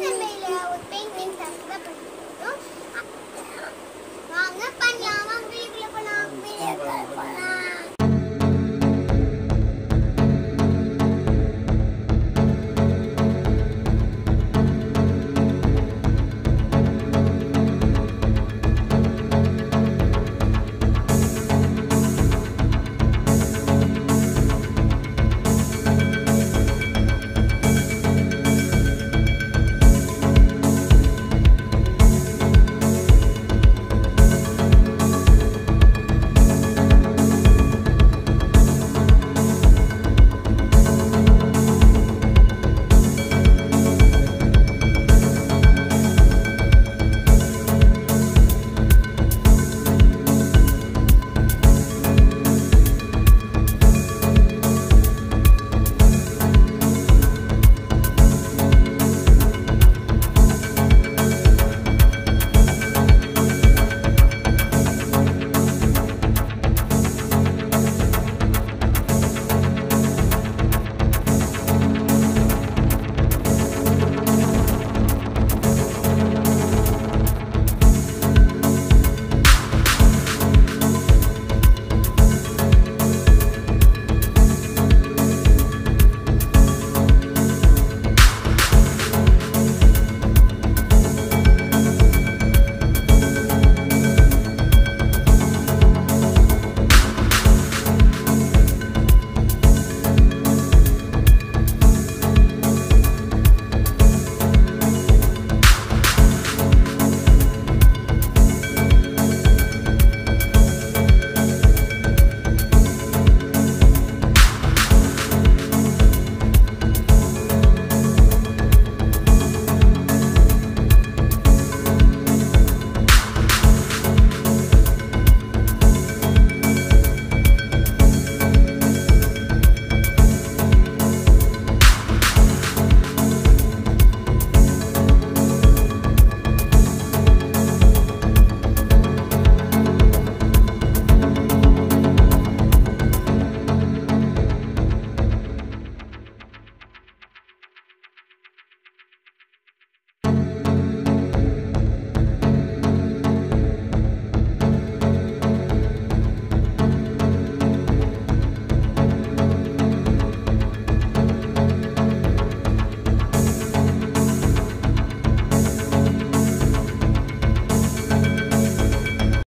真的没聊我等你等